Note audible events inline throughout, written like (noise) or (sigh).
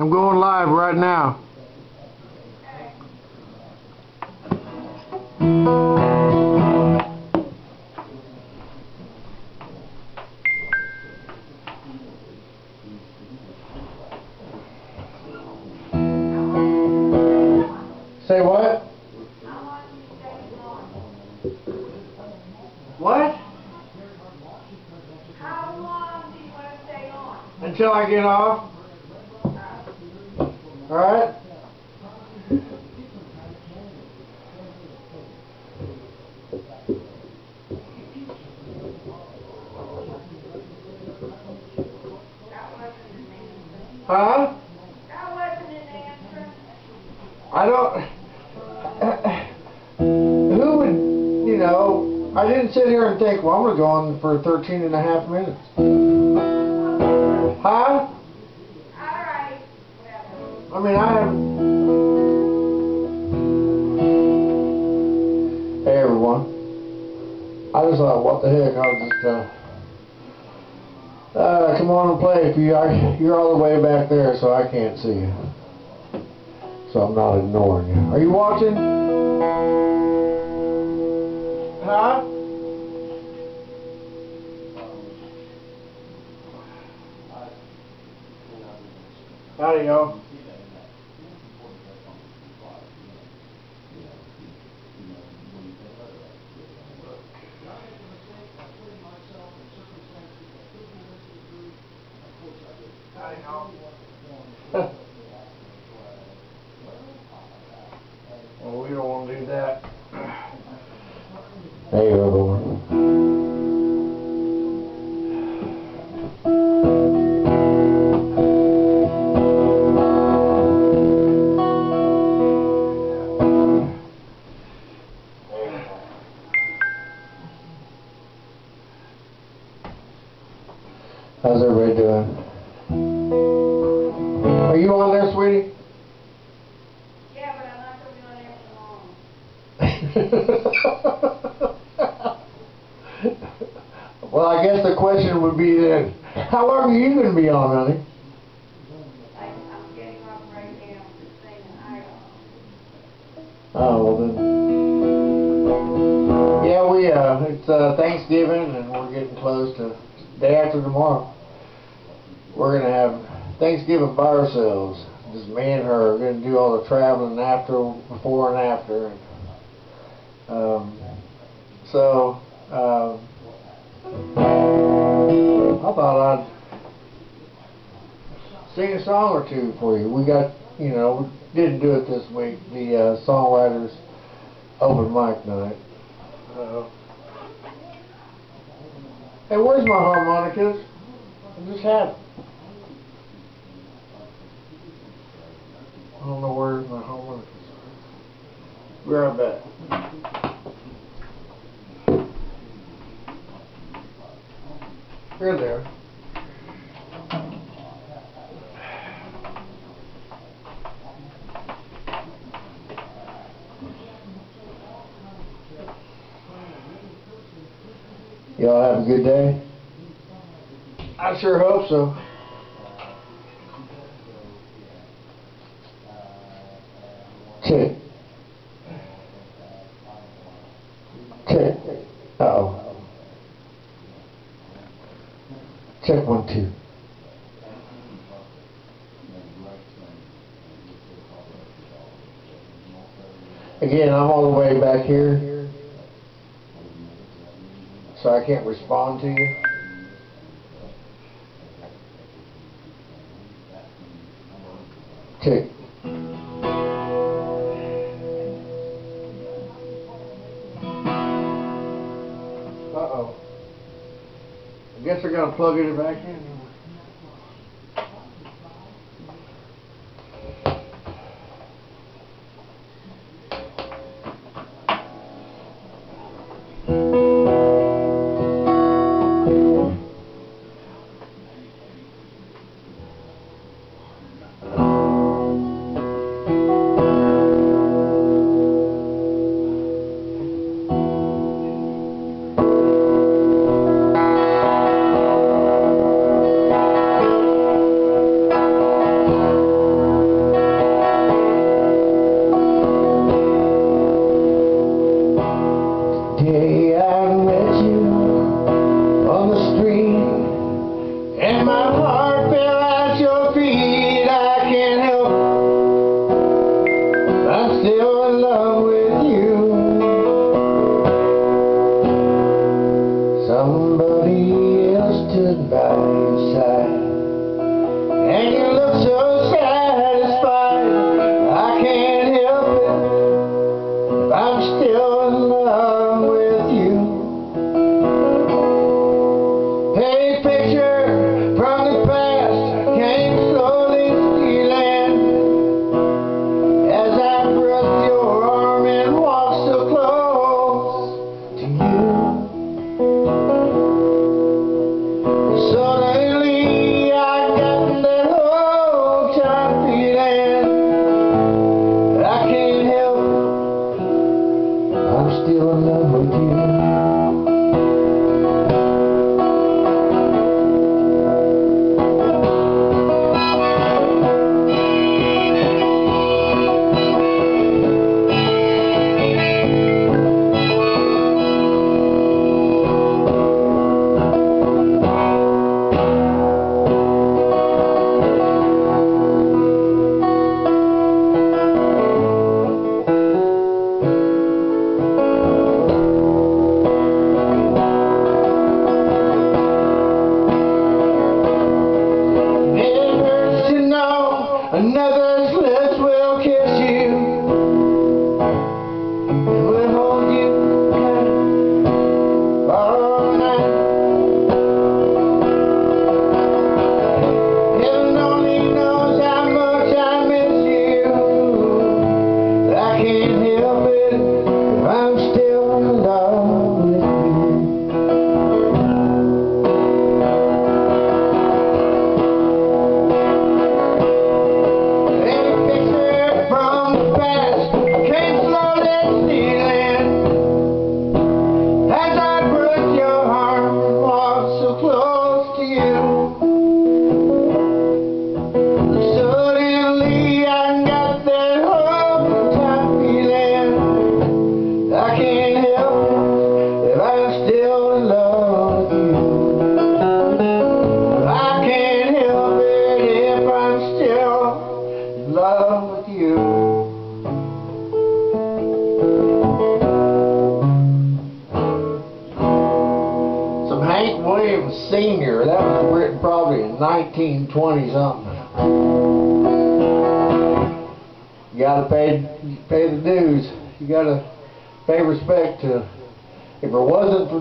I'm going live right now. Say what? What? How long do you want to stay on? Until I get off? I didn't sit here and think, well, I'm going to go on for 13 and a half minutes. Huh? Alright. I mean, I have. Hey, everyone. I just thought, what the heck, I'll just, uh. Uh, come on and play if you are, (laughs) you're all the way back there, so I can't see you. So I'm not ignoring you. Are you watching? Huh? Howdy, y'all. Howdy, y'all. Well, we don't want to do that. Hey, everyone. After tomorrow. We're gonna have Thanksgiving by ourselves. Just me and her. We're gonna do all the traveling after, before and after. Um, so, um, I thought I'd sing a song or two for you. We got, you know, we didn't do it this week. The uh, songwriters open mic night. Uh, hey, where's my harmonicas? I just had. I don't know where my harmonicas are. Be right back. Here they are. Y'all have a good day? I sure hope so. Check. (laughs) Check. Uh-oh. Check one, two. Again, I'm all the way back here, so I can't respond to you. Check. Uh-oh. I guess I gotta plug it back in. somebody else stood by your side. And you look so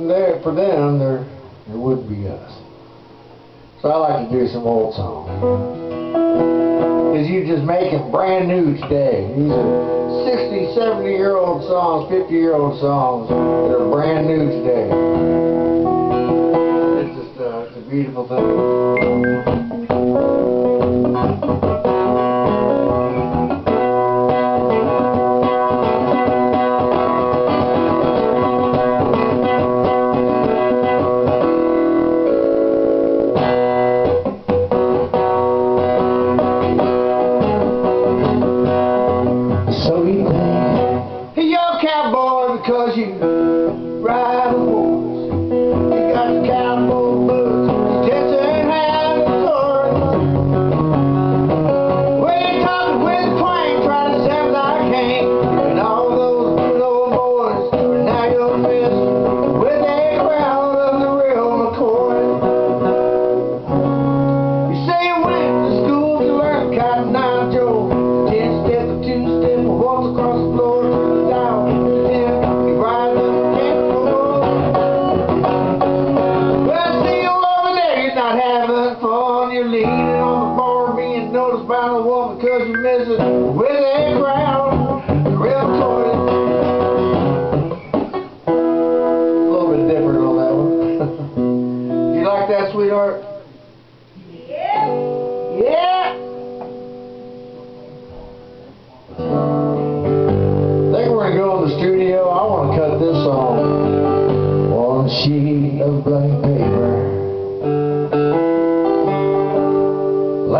there for them, there, there would be us. So I like to do some old songs. Because you just make them brand new today. These are 60, 70 year old songs, 50 year old songs that are brand new today. It's just uh, it's a beautiful thing.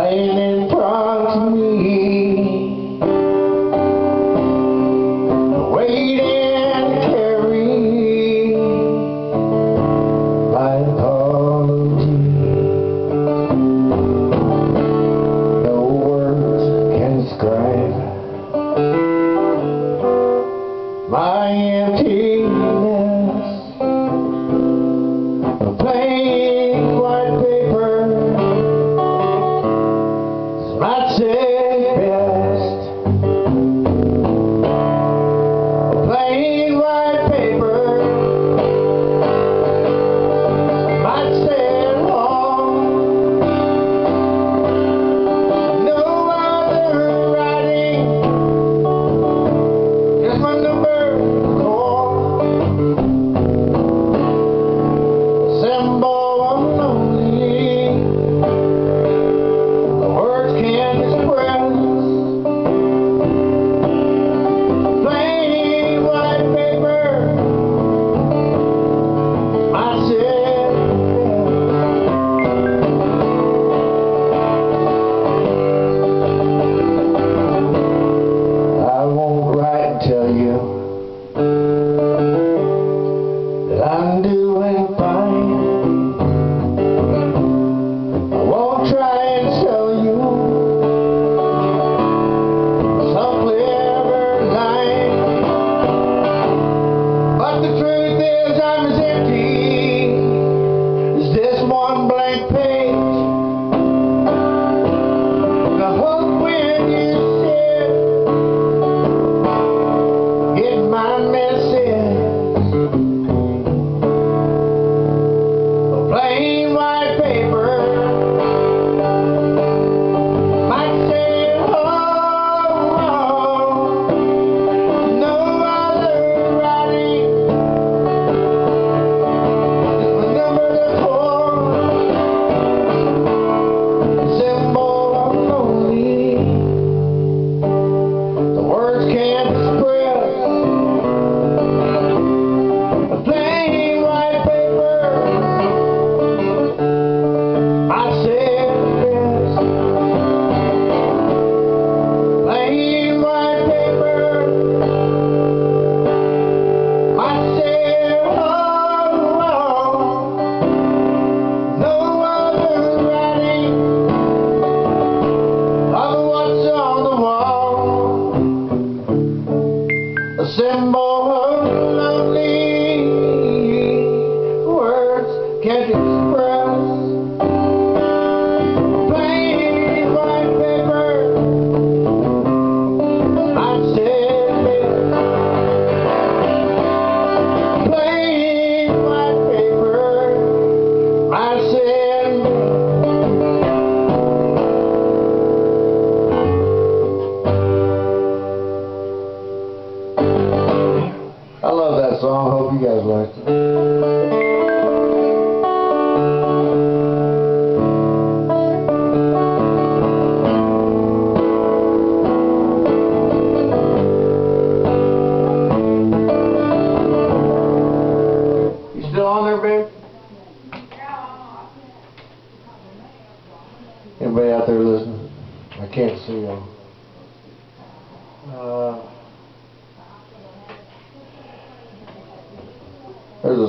Amen.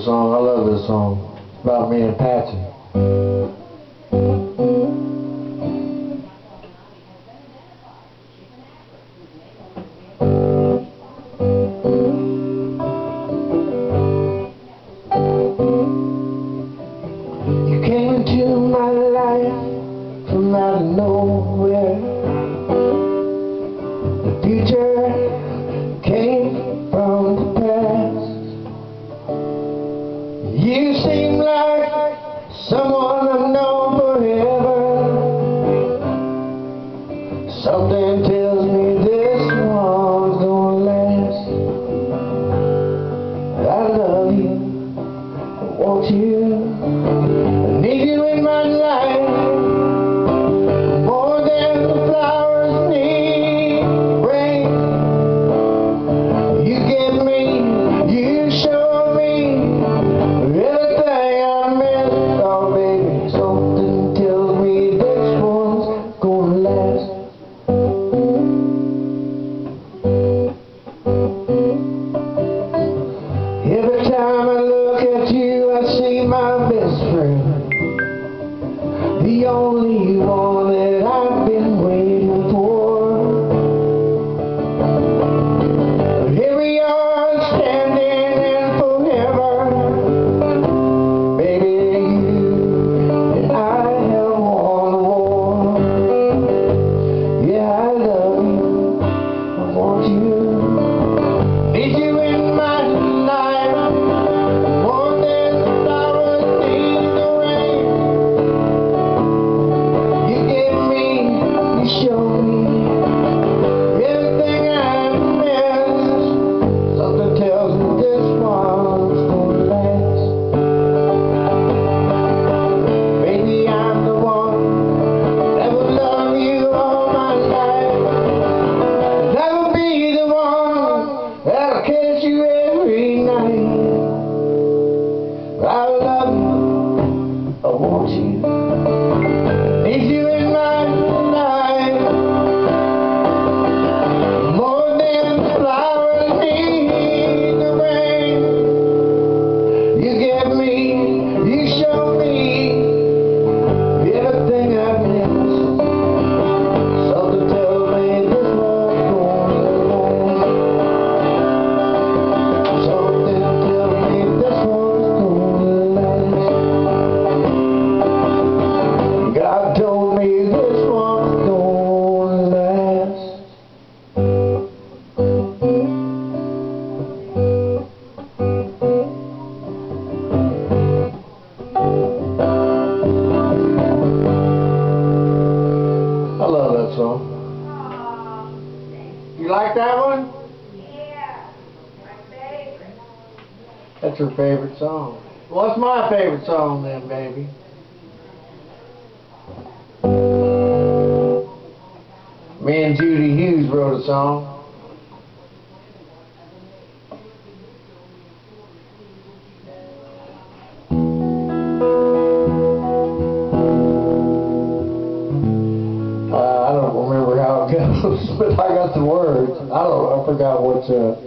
song, I love this song about me and Patsy. Something tells me song then, baby. Me and Judy Hughes wrote a song. Uh, I don't remember how it goes, (laughs) but I got the words. I don't. I forgot what. Uh,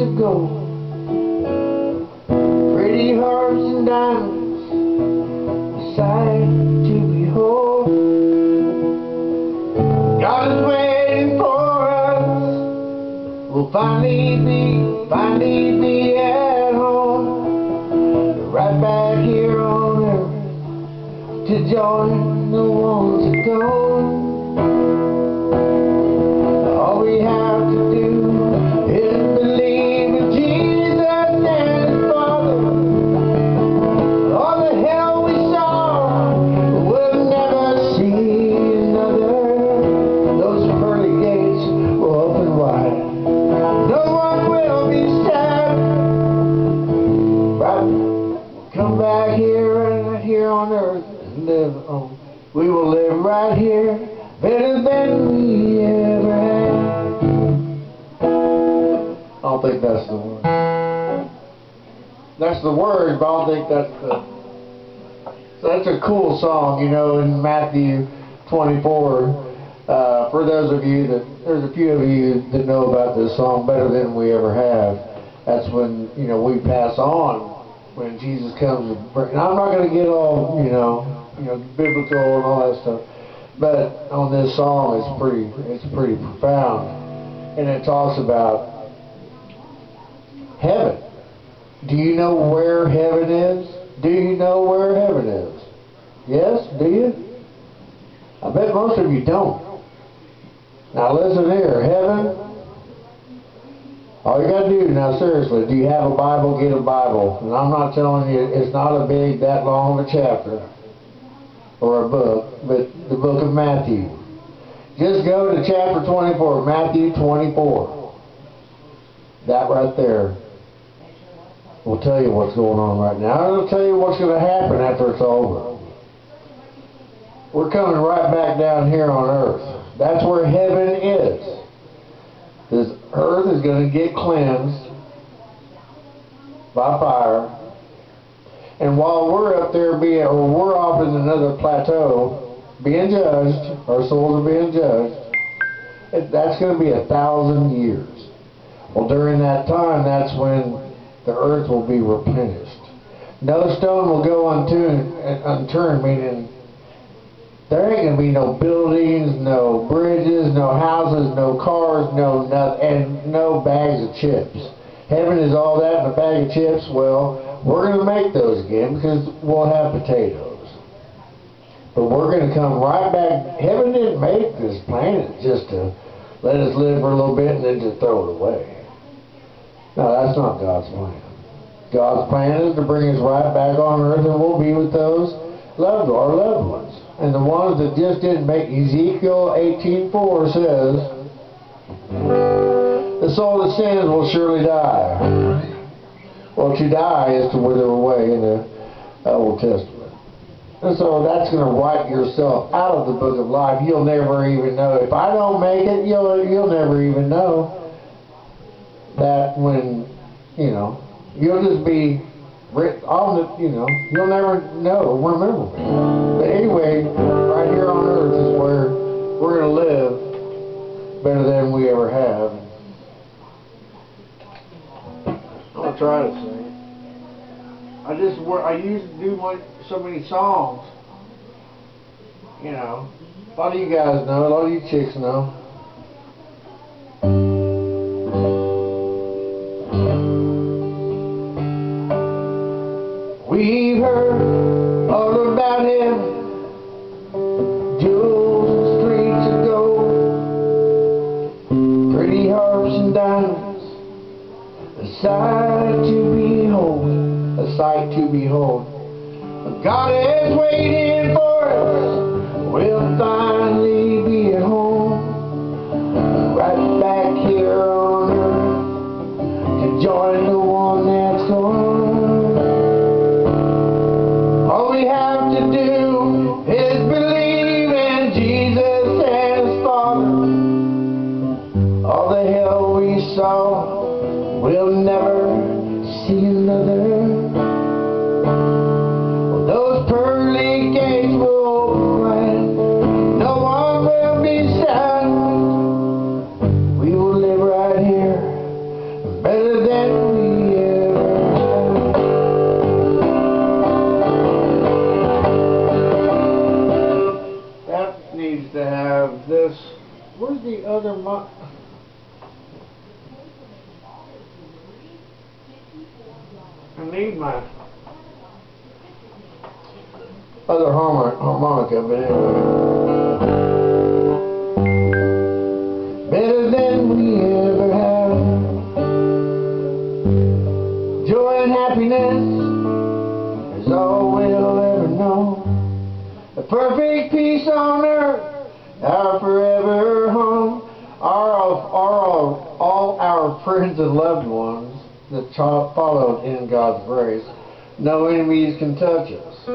to go. This song better than we ever have. That's when, you know, we pass on when Jesus comes. And I'm not going to get all, you know, you know, biblical and all that stuff. But on this song, it's pretty, it's pretty profound, and it talks about heaven. Do you know where heaven is? Do you know where heaven is? Yes, do you? I bet most of you don't. Now listen here, heaven. All you gotta do now, seriously, do you have a Bible? Get a Bible. And I'm not telling you, it's not a big, that long of a chapter or a book, but the book of Matthew. Just go to chapter 24, Matthew 24. That right there will tell you what's going on right now. It'll tell you what's going to happen after it's over. We're coming right back down here on earth. That's where heaven is. Is going to get cleansed by fire. And while we're up there being, or we're off in another plateau, being judged, our souls are being judged, it- that's going to be a thousand years. Well, during that time, that's when the earth will be replenished. No stone will go unturned meaning there ain't gonna be no buildings, no bridges, no houses, no cars, no nothing, and no bags of chips. Heaven is all that and a bag of chips. Well, we're gonna make those again because we'll have potatoes. But we're gonna come right back. Heaven didn't make this planet just to let us live for a little bit and then just throw it away. No, that's not God's plan. God's plan is to bring us right back on earth and we'll be with those loved our loved ones. And the ones that just didn't make Ezekiel 18:4 says, "The soul that sins will surely die." Well, to die is to wither away in the Old Testament. And so that's going to write yourself out of the book of life. You'll never even know. If I don't make it, you'll you'll never even know that when you know you'll just be writ on the you know you'll never know remember me. But anyway, right here on earth is where we're gonna live better than we ever have. I'm gonna try to sing. I just I used to do my, so many songs. You know, a lot of you guys know, a lot of you chicks know.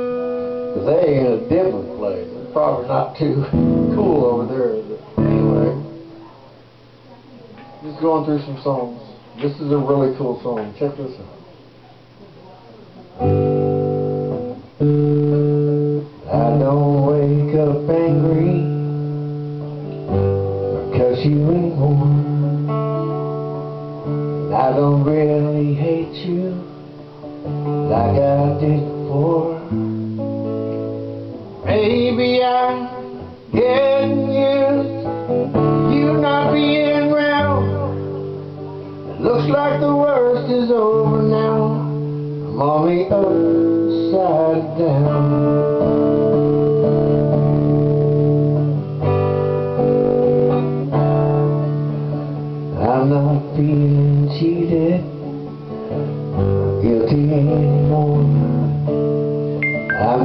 Touch us. 'Cause they in a different place. It's probably not too cool over there. But anyway, just going through some songs. This is a really cool song. Check this out.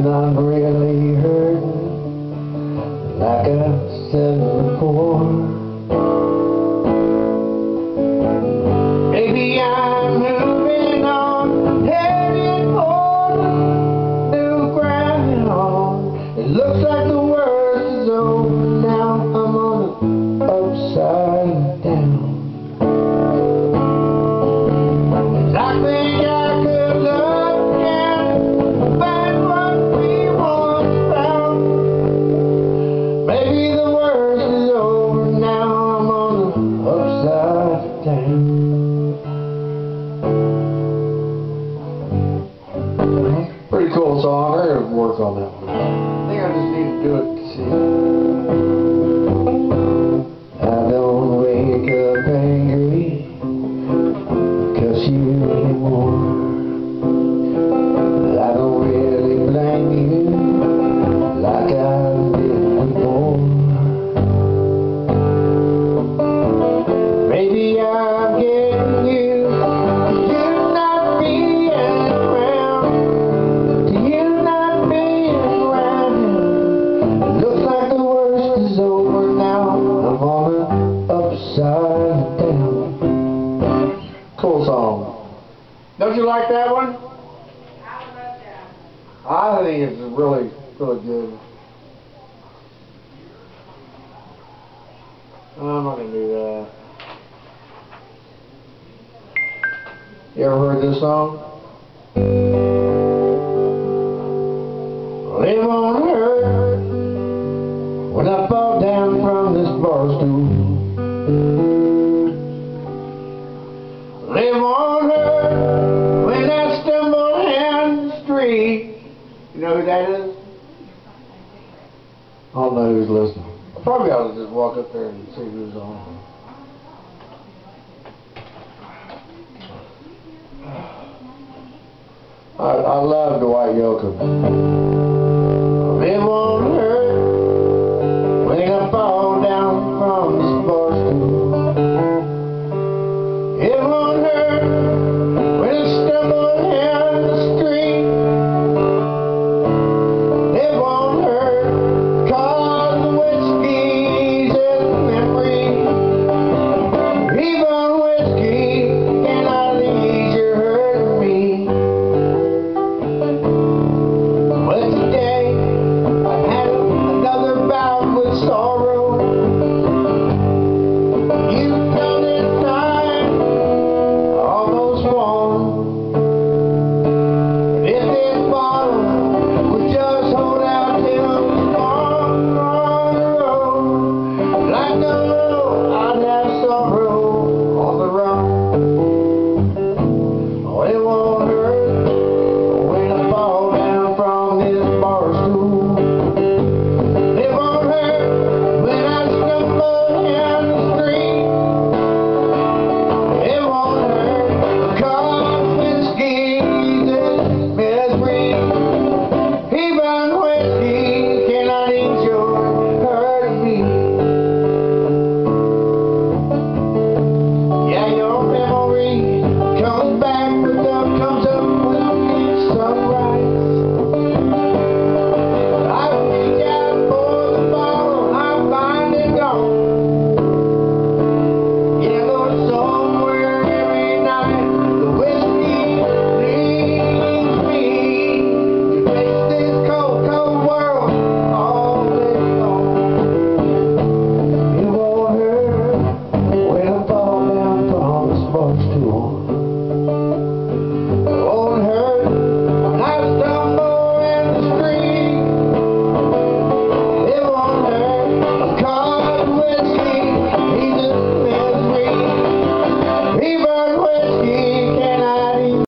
I'm